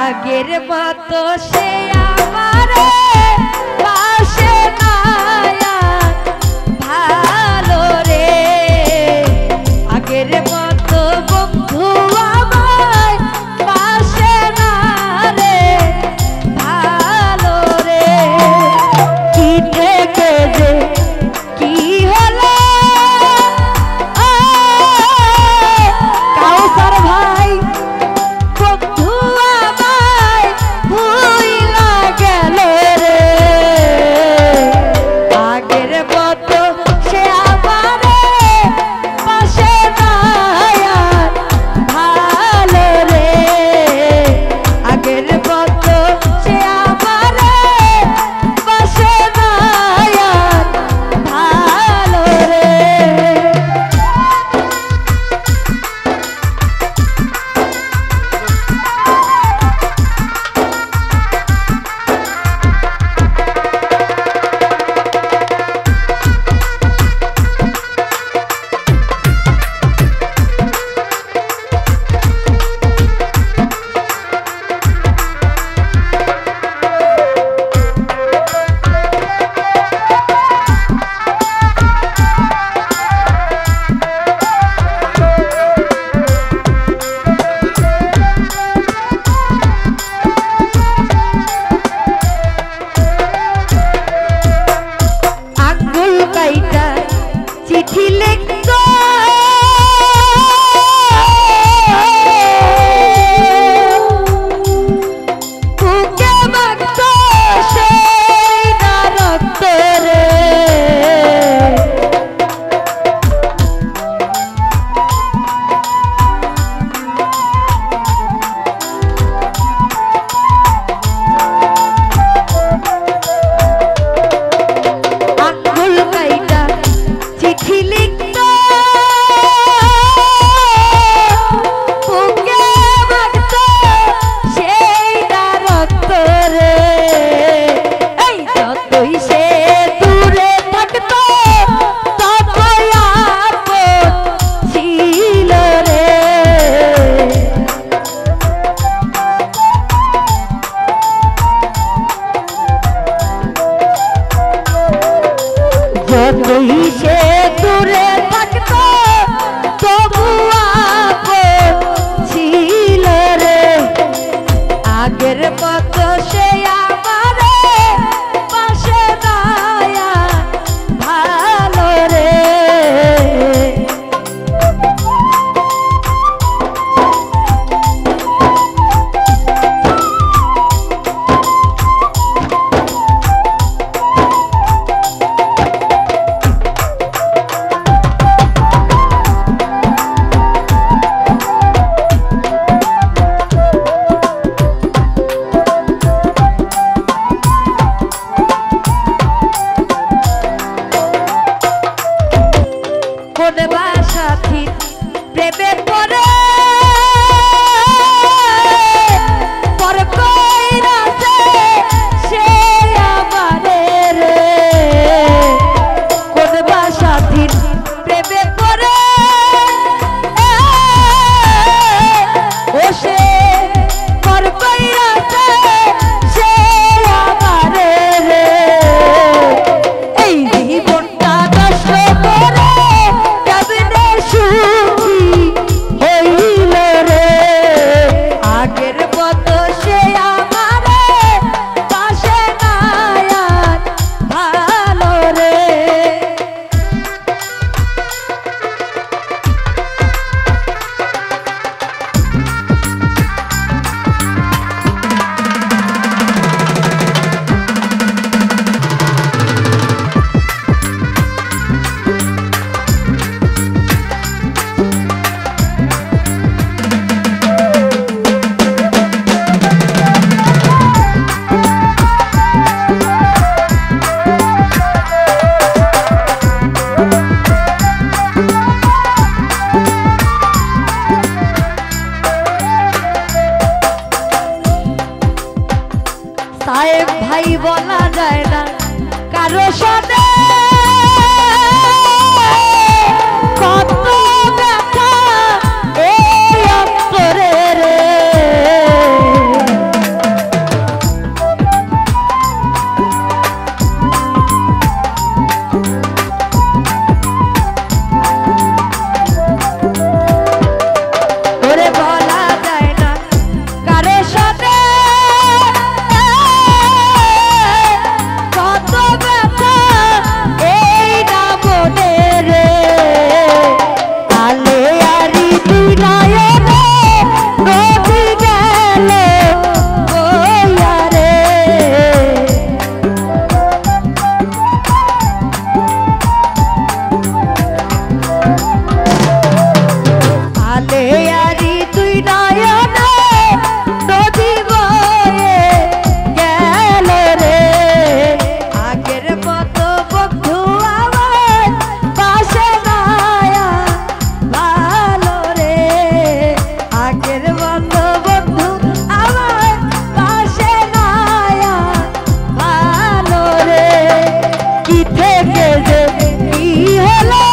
আগের মতো সে আমার যতই সে দূরে থাকতো সাহেব ভাই বলা যায় না। কারও সাথে রেখে যে কি হলো